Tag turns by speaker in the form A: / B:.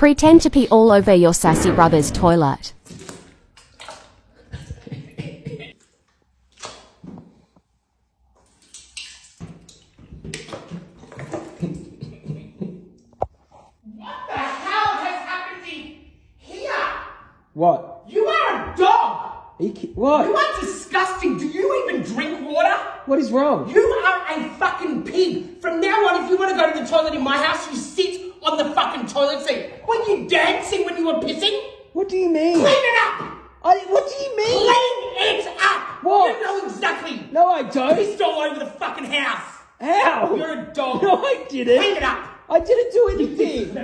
A: Pretend to pee all over your sassy brother's toilet.
B: What the hell has happened in here?
C: What?
B: You are a dog!
C: Are you what?
B: You are disgusting. Do you even drink water?
C: What is wrong?
B: You are a fucking pig. From now on, if you want to go to the toilet in my house, you sit on the fucking toilet seat. When you dancing when you were pissing,
C: What do you mean?
B: clean it up!
C: I, what do you mean?
B: Clean it up!
C: What?
B: You know exactly.
C: No, I don't.
B: Pissed all over the fucking house.
C: How?
B: You're a dog.
C: No, I didn't.
B: Clean it up.
C: I didn't do anything.